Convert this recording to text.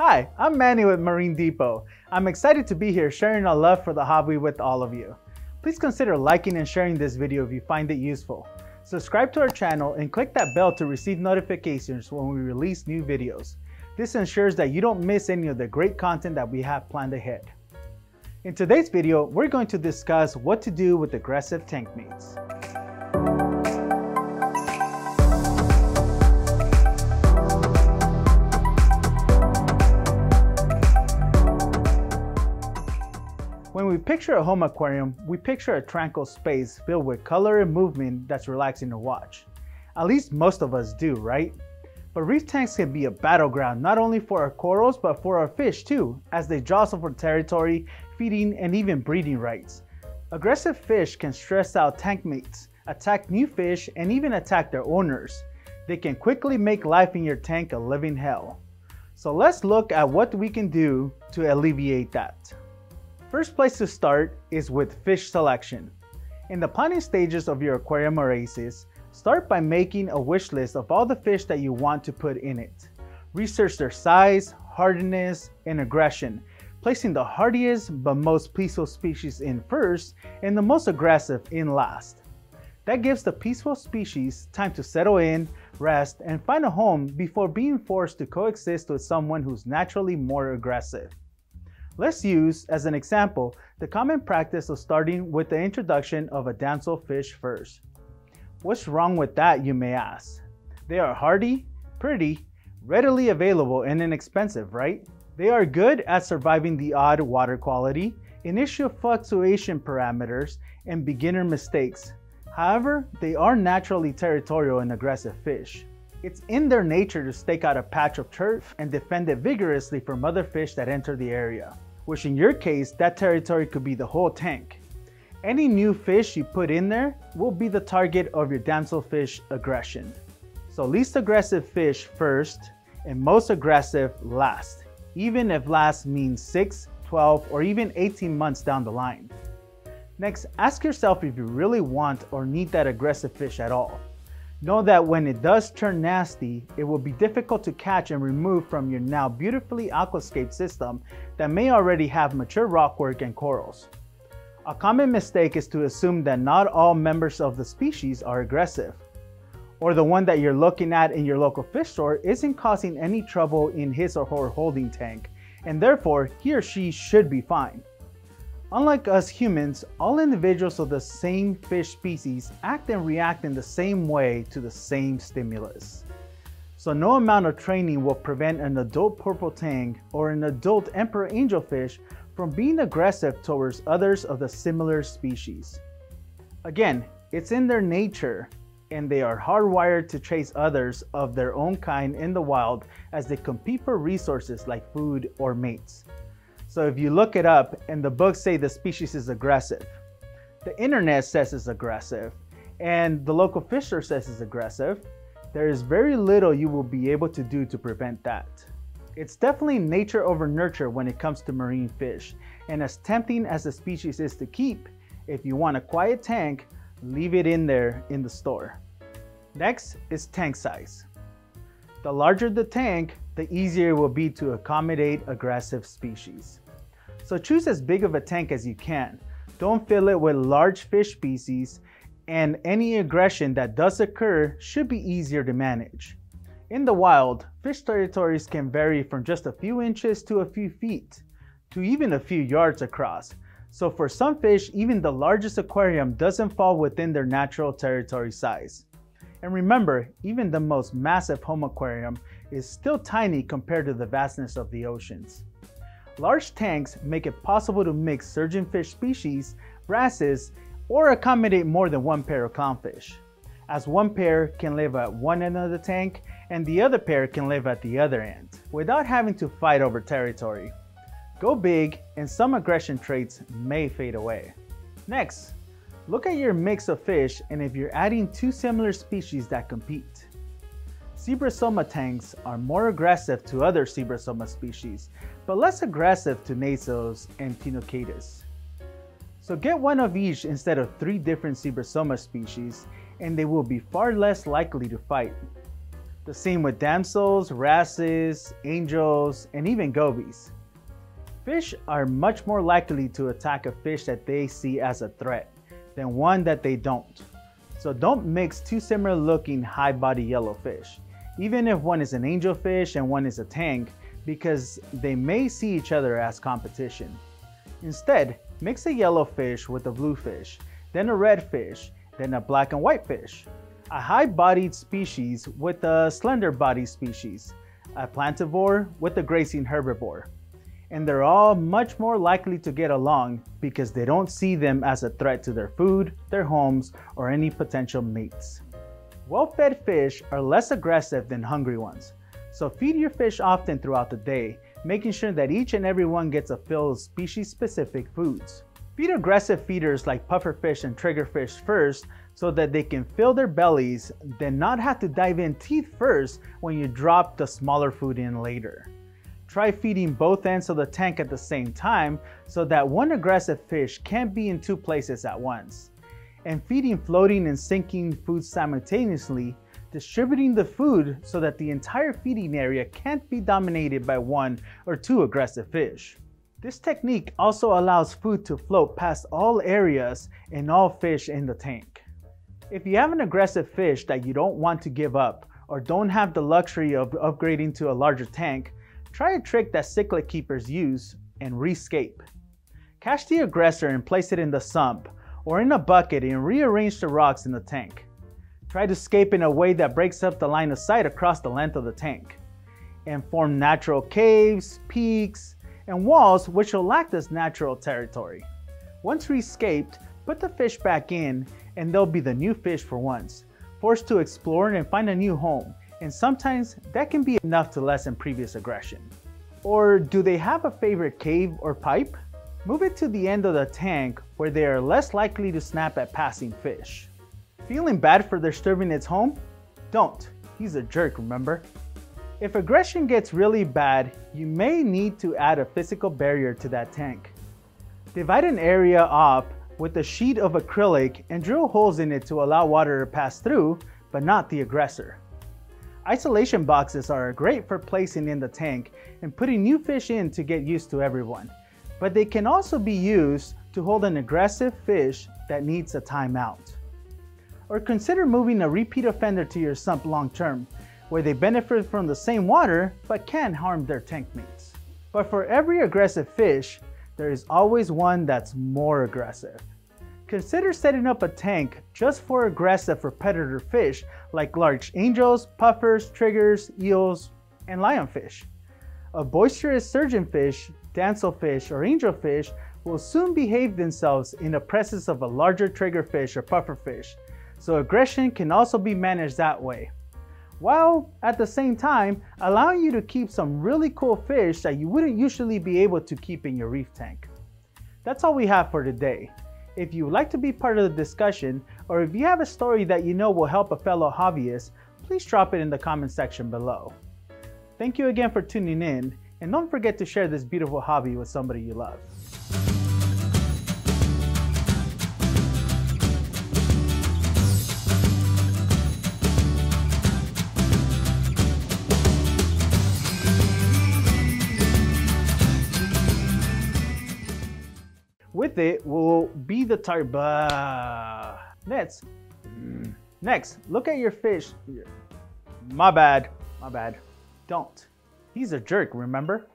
Hi, I'm Manny with Marine Depot. I'm excited to be here sharing our love for the hobby with all of you. Please consider liking and sharing this video if you find it useful. Subscribe to our channel and click that bell to receive notifications when we release new videos. This ensures that you don't miss any of the great content that we have planned ahead. In today's video, we're going to discuss what to do with aggressive tank mates. When we picture a home aquarium, we picture a tranquil space filled with color and movement that's relaxing to watch. At least most of us do, right? But reef tanks can be a battleground not only for our corals but for our fish too, as they jostle for territory, feeding, and even breeding rights. Aggressive fish can stress out tank mates, attack new fish, and even attack their owners. They can quickly make life in your tank a living hell. So let's look at what we can do to alleviate that. First place to start is with fish selection. In the planning stages of your aquarium oasis, start by making a wish list of all the fish that you want to put in it. Research their size, hardiness, and aggression, placing the hardiest but most peaceful species in first and the most aggressive in last. That gives the peaceful species time to settle in, rest, and find a home before being forced to coexist with someone who's naturally more aggressive. Let's use, as an example, the common practice of starting with the introduction of a damselfish first. What's wrong with that, you may ask? They are hardy, pretty, readily available, and inexpensive, right? They are good at surviving the odd water quality, initial fluctuation parameters, and beginner mistakes. However, they are naturally territorial and aggressive fish. It's in their nature to stake out a patch of turf and defend it vigorously from other fish that enter the area which in your case, that territory could be the whole tank. Any new fish you put in there will be the target of your damselfish aggression. So least aggressive fish first and most aggressive last, even if last means 6, 12, or even 18 months down the line. Next, ask yourself if you really want or need that aggressive fish at all. Know that when it does turn nasty, it will be difficult to catch and remove from your now beautifully aquascape system that may already have mature rockwork and corals. A common mistake is to assume that not all members of the species are aggressive, or the one that you're looking at in your local fish store isn't causing any trouble in his or her holding tank, and therefore he or she should be fine. Unlike us humans, all individuals of the same fish species act and react in the same way to the same stimulus. So no amount of training will prevent an adult purple tang or an adult emperor angelfish from being aggressive towards others of the similar species. Again, it's in their nature and they are hardwired to chase others of their own kind in the wild as they compete for resources like food or mates. So if you look it up and the books say the species is aggressive, the internet says it's aggressive, and the local fisher says it's aggressive, there is very little you will be able to do to prevent that. It's definitely nature over nurture when it comes to marine fish, and as tempting as the species is to keep, if you want a quiet tank, leave it in there in the store. Next is tank size. The larger the tank, the easier it will be to accommodate aggressive species. So choose as big of a tank as you can. Don't fill it with large fish species and any aggression that does occur should be easier to manage. In the wild, fish territories can vary from just a few inches to a few feet, to even a few yards across. So for some fish, even the largest aquarium doesn't fall within their natural territory size. And remember, even the most massive home aquarium is still tiny compared to the vastness of the oceans. Large tanks make it possible to mix surgeonfish species, wrasses, or accommodate more than one pair of clownfish, as one pair can live at one end of the tank and the other pair can live at the other end, without having to fight over territory. Go big and some aggression traits may fade away. Next, look at your mix of fish and if you're adding two similar species that compete. Zebrasoma tanks are more aggressive to other Zebrasoma species, but less aggressive to Nasos and Ctenochaetus. So get one of each instead of three different Zebrasoma species, and they will be far less likely to fight. The same with damsels, wrasses, angels, and even gobies. Fish are much more likely to attack a fish that they see as a threat than one that they don't. So don't mix two similar looking high body yellow fish, even if one is an angelfish and one is a tang, because they may see each other as competition. Instead, mix a yellow fish with a blue fish, then a red fish, then a black and white fish, a high-bodied species with a slender-bodied species, a planktivore with a grazing herbivore. And they're all much more likely to get along because they don't see them as a threat to their food, their homes, or any potential mates. Well-fed fish are less aggressive than hungry ones, so feed your fish often throughout the day, making sure that each and every one gets a fill of species-specific foods. Feed aggressive feeders like pufferfish and triggerfish first so that they can fill their bellies, then not have to dive in teeth first when you drop the smaller food in later. Try feeding both ends of the tank at the same time so that one aggressive fish can't be in two places at once. And feeding floating and sinking food simultaneously distributing the food so that the entire feeding area can't be dominated by one or two aggressive fish. This technique also allows food to float past all areas and all fish in the tank. If you have an aggressive fish that you don't want to give up or don't have the luxury of upgrading to a larger tank, try a trick that cichlid keepers use and rescape. Catch the aggressor and place it in the sump or in a bucket and rearrange the rocks in the tank. Try to escape in a way that breaks up the line of sight across the length of the tank, and form natural caves, peaks, and walls which will lack this natural territory. Once rescaped, put the fish back in and they'll be the new fish for once, forced to explore and find a new home, and sometimes that can be enough to lessen previous aggression. Or do they have a favorite cave or pipe? Move it to the end of the tank where they are less likely to snap at passing fish. Feeling bad for disturbing its home? Don't. He's a jerk, remember? If aggression gets really bad, you may need to add a physical barrier to that tank. Divide an area off with a sheet of acrylic and drill holes in it to allow water to pass through, but not the aggressor. Isolation boxes are great for placing in the tank and putting new fish in to get used to everyone, but they can also be used to hold an aggressive fish that needs a timeout or consider moving a repeat offender to your sump long term, where they benefit from the same water but can harm their tank mates. But for every aggressive fish, there is always one that's more aggressive. Consider setting up a tank just for aggressive or predator fish like large angels, puffers, triggers, eels, and lionfish. A boisterous surgeonfish, damselfish, or angelfish will soon behave themselves in the presence of a larger triggerfish or pufferfish, so aggression can also be managed that way. While at the same time, allowing you to keep some really cool fish that you wouldn't usually be able to keep in your reef tank. That's all we have for today. If you would like to be part of the discussion, or if you have a story that you know will help a fellow hobbyist, please drop it in the comment section below. Thank you again for tuning in, and don't forget to share this beautiful hobby with somebody you love. with it will be the tarba. Next, next, look at your fish. My bad, my bad. Don't. He's a jerk, remember?